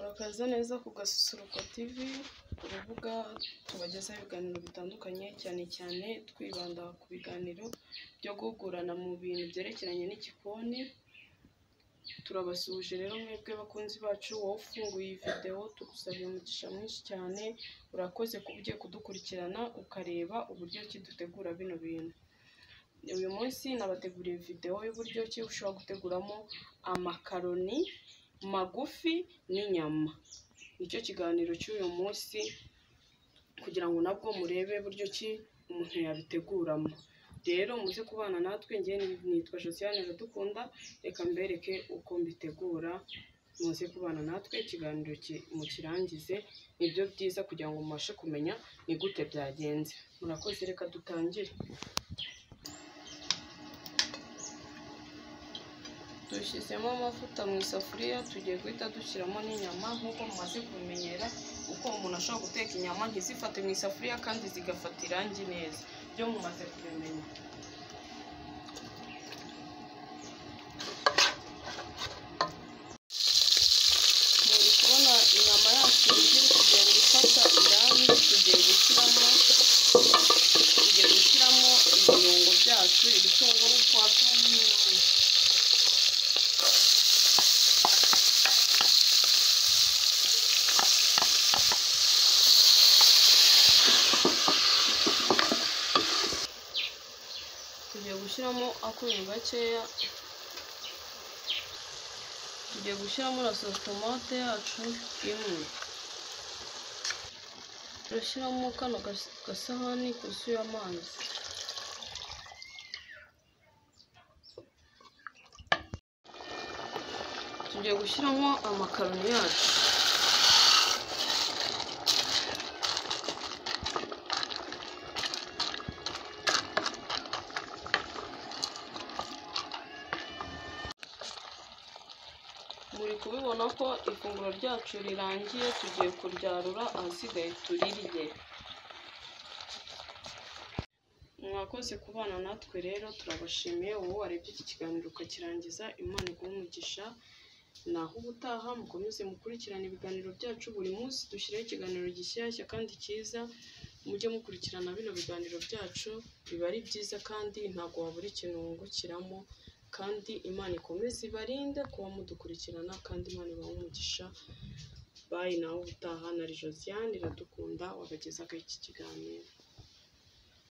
murakaza neza ku Gasusuruko TV, urubuga tubagezaho ibiganiro bitandukanye cyane cyane twibanda ku biganiro byo guhugurana mu bintu byerekeranye n'igikoni, turabasuhuje rero mwebwe bakunzi bacu, wowe ufunguye iyi videwo tugusabiye umugisha mwinshi cyane, urakoze kuba ugiye kudukurikirana ukareba uburyo ki dutegura bino bintu. Uyu munsi nabateguriye videwo y'uburyo ki ushobora guteguramo amakaroni magufi n'inyama. Nicyo kiganiro cy'uyu munsi kugira ngo nabwo murebe buryo ki umuntu yabiteguramo. Rero muze kubana natwe, njye nitwa Josiane Iradukunda, reka mbereke uko mbitegura, muze kubana natwe ikiganiro mukirangize, ni byo byiza kugira ngo mubashe kumenya ni gute byagenze. Murakoze reka dutangire. Dushyizemo amavuta mu isafuriya, tugiye guhita dushyiramo n'inyama nk'uko mumaze kubimenyera, uko umuntu ashobora guteka inyama ntizifate mu isafuriya kandi zigafata irangi neza, byo mumaze kubimenya. Muri kubona inyama yacu iri kugenda ifata irangi, tugiye gushyiramo tugiye gushyiramo ibirungo byacu, ibitunguru, puwavuro n'inyanya. Tugiye gushyiramo akunyu gakeya. Tugiye gushyiramo na sositomate yacu imwe. Turashyiramo kano gasahani kuzuye amazi. Tugiye gushyiramo amakaroni yacu. Muri kubibona ko ifunguro ryacu rirangiye tugiye kuryarura ahasigaye turirye. Mwakoze kubana natwe rero turabashimiye. Wowe warebye iki kiganiro ukakirangiza imana iguhe umugisha. Naho ubutaha mukomeze mukurikirane ibiganiro byacu buri munsi dushyiraho ikiganiro gishyashya kandi cyiza mujye mukurikirana bino biganiro byacu. Biba ari byiza kandi ntabwo wabura ikintu wungukiramo kandi imana ikomeze ibarinde kuba mudukurikirana kandi imana ibahe umugisha. Bayi nawe ubutaha. Na Josiane Iradukunda. Wabagezaga iki kiganiro.